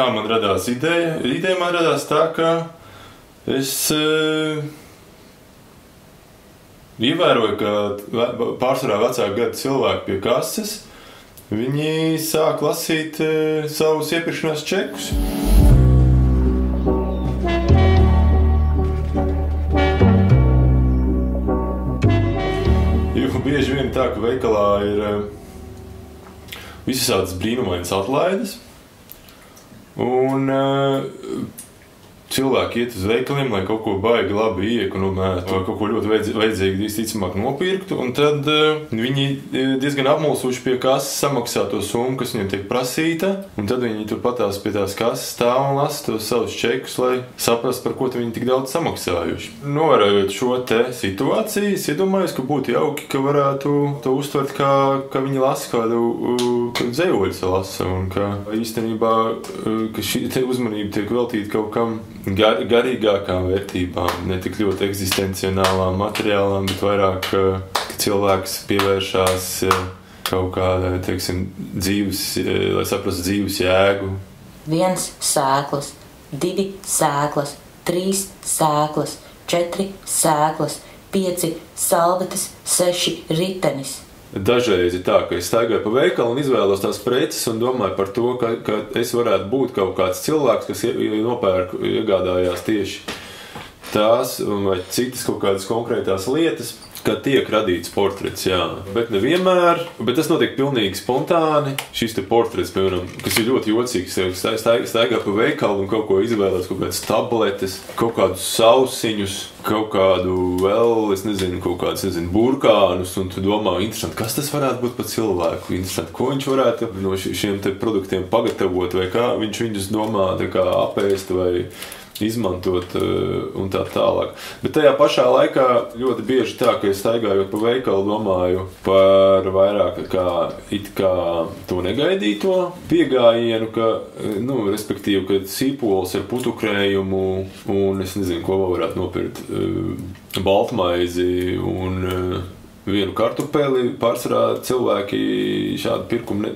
kā man radās ideja? Ideja man radās tā, ka es uh, ievēroju, ka pārsvarā vecāku gadu cilvēki pie kases, viņi sāk lasīt uh, savus iepirkšanās čekus. Jo bieži vien tā, ka veikalā ir uh, visas brīnumainas atlaides. Un uh, cilvēki iet uz veikaliem, lai kaut ko baigi labi iekonomētu, vai kaut ko ļoti vajadzīgu, visticamāk, nopirktu. Un tad uh, viņi diezgan apmulsuši pie kases samaksā to summu, kas viņiem tiek prasīta. Un tad viņi tur patās pie tās kases stāv un lasa tos savus čekus, lai saprastu, par ko viņi tik daudz samaksājuši. Novērojot šo te situāciju, es iedomājos, ka būtu jauki, ka varētu to uztvert kā, ka viņi lasa kādu uh, dzējoļu lasa. Un ka īstenībā uh, ka šī uzmanība tiek veltīta kaut kam gar, garīgākām vērtībām, ne tik ļoti eksistenciālām, materiālām, bet vairāk, ka cilvēks pievēršās kaut kādai, teiksim, dzīves, lai saprastu dzīves jēgu. Viens sēklas, divi sēklas, trīs sēklas, četri sēklas, pieci salvetes, seši ritenis. Dažreiz ir tā, ka es staigāju pa veikalu un izvēlos tās preces un domāju par to, ka, ka es varētu būt kaut kāds cilvēks, kas nopērk, iegādājās tieši tās vai citas kaut kādas konkrētās lietas ka tiek radīts portrets, jā. Bet nevienmēr, bet tas notiek pilnīgi spontāni. Šis te portrets, piemēram, kas ir ļoti jocīgs, staigā, staigā pa veikalu un kaut ko izvēlēties, kaut kādas tabletes, kaut kādus sausiņus, kaut kādu vēl, es nezinu, kaut kādus, nezinu, burkānus, un tu domā, interesanti, kas tas varētu būt par cilvēku, interesanti, ko viņš varētu no šiem te produktiem pagatavot, vai kā viņš viņus domā, tā kā apēst vai izmantot eh, un tā tālāk. Bet tajā pašā laikā ļoti bieži tā, ka es staigājot pa veikalu, domāju par vairāk kā, kā to negaidīto piegājienu, ka, eh, nu, respektīvi, ka sīpols ar putukrējumu un es nezinu, ko vēl varētu nopirkt, eh, baltmaizi un vienu kartupeli, pārsvarā cilvēki šādu pirkumu ne,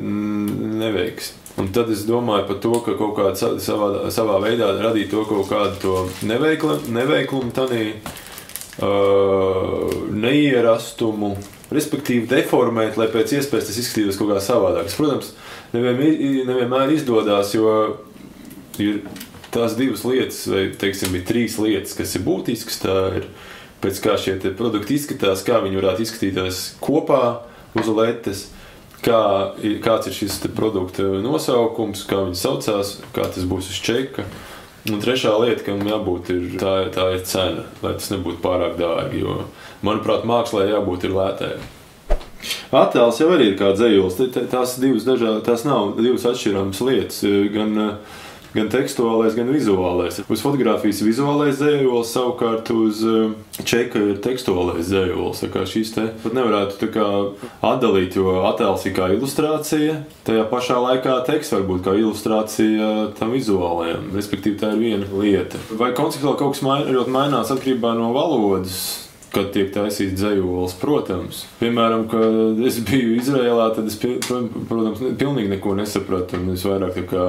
neveiks. Un tad es domāju par to, ka kaut kādā savā, savā veidā radīt to kaut kādu to neveiklu, neveiklumu, tādā uh, neierastumu, respektīvi deformēt, lai pēc iespējas tas izskatītos kaut kā savādāk. Protams, nevien, nevienmēr izdodas, jo ir tās divas lietas, vai teiksim, ir trīs lietas, kas ir būtiskas. Tā ir pēc kā šie produkti izskatās, kā viņi varētu izskatīties kopā uz letes kā, kāds ir šis produkta nosaukums, kā viņi saucās, kā tas būs uz čeka. Un trešā lieta, kam jābūt, ir tā, tā ir cena, lai tas nebūtu pārāk dārgi. Jo, manuprāt, mākslā jābūt lētai. Attēls jau ir kā dzējols. Tās divas dažādas, tās nav divas atšķirāmas lietas. Gan uh, gan tekstuālais, gan vizuālais. Uz fotografijas vizuālais dzējols, savukārt uz eh, čeka ir tekstuālais dzējols. Šīs te pat nevarētu atdalīt, jo attēls ir kā ilustrācija. Tajā pašā laikā teksts var būt kā ilustrācija tam vizuālajam. Respektīvi, tā ir viena lieta. Vai konceptuāli kaut kas main, ļoti mainās atkarībā no valodas? kad tiek taisīts dzējols, protams. Piemēram, kad es biju Izrēlā, tad es, protams, pilnīgi neko nesapratu. Es vairāk kā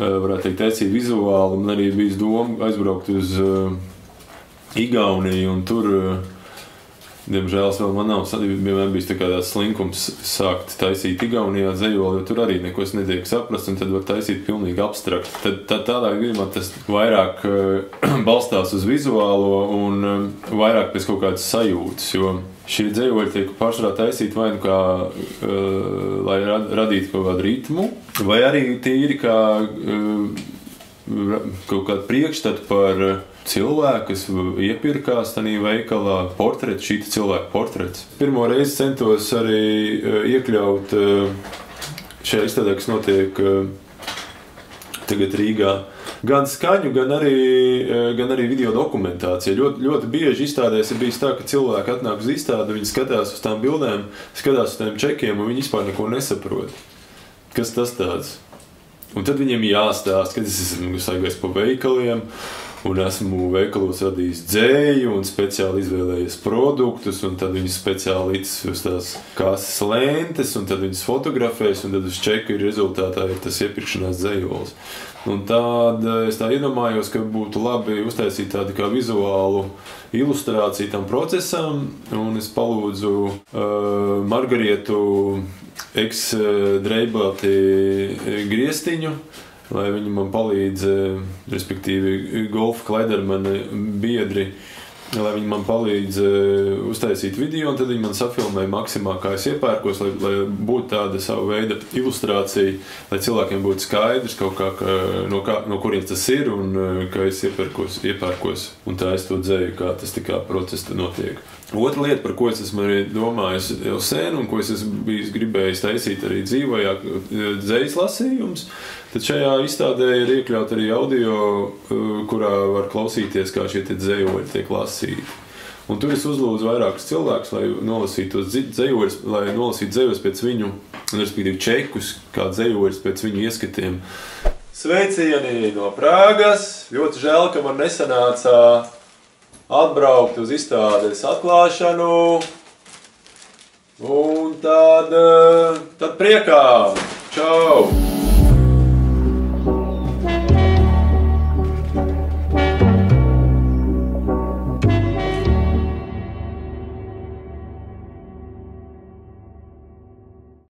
varētu teikt, ecīt vizuāli. Man arī bija doma aizbraukt uz uh, Igauniju un tur. Diemžēl vēl man nav vienmēr bijis tā tāds slinkums sākt taisīt Igaunijā dzējoli, jo tur arī neko netiek saprast, un tad var taisīt pilnīgi abstrakt. Tad, tad tādā gadījumā tas vairāk uh, balstās uz vizuālo un uh, vairāk pēc kaut kādas sajūtas, jo šie dzējoļi tiek pašā taisīti vai nu kā, uh, lai rad, radītu kaut kādu ritmu, vai arī tīri kā uh, kaut kādu priekšstatu par cilvēku, kas iepirkās tajā veikalā, portretu, šī cilvēka portrets. Pirmo reizi centos arī uh, iekļaut šajā izstādē, kas notiek tagad Rīgā gan skaņu, gan arī, eh, gan arī video dokumentāciju. Ļoti, ļoti bieži izstādēs ir bijis tā, ka cilvēki atnāk uz izstādi, viņi skatās uz tām bildēm, skatās uz tiem čekiem, un viņi vispār neko nesaprot. Kas tas tāds? Un tad viņiem jāstāsta, ka es esmu staigājis pa veikaliem, Un esmu veikalos radījis dzēju, un speciāli izvēlējies produktus, un tad viņas speciāli licis uz tās kases lentes, un tad viņas fotografēs, un tad uz čeku ir rezultātā ir tas iepirkšanās dzējols. Un tad es tā iedomājos, ka būtu labi uztaisīt tādu kā vizuālu ilustrāciju tam procesam, un es palūdzu uh, Margarietu eks-dreibāti griestiņu, lai viņi man palīdz, eh, respektīvi, golfa kleidermani biedri. Lai viņi man palīdz uh, uztaisīt video, un tad viņi man safilmēja maksimāli, kā es iepērkos, lai, lai būtu tāda sava veida ilustrācija, lai cilvēkiem būtu skaidrs, kā, ka, no, kā, no kurienes tas ir un uh, kā es iepērkos, iepērkos. Un tā es to dzēju, kā tas kā process notiek. Otra lieta, par ko es esmu domājis jau sen, un ko es esmu gribējis taisīt arī dzīvojā, ir dzīslas lasījums. Tad šajā izstādē ir iekļauts arī audio, uh, kurā var klausīties, kā šie dzējoļi tiek lasīti. Un tur es uzlūdzu vairākus cilvēkus, lai nolasītu tos dzējoļus, lai nolasītu dzējoļus pēc viņu, respektīvi čekus, kā dzējoļus pēc viņu ieskatiem. Sveicieni no Prāgas! Ļoti žēl, ka man nesanāca atbraukt uz izstādes atklāšanu. Un tad, eh, tad priekā! Čau!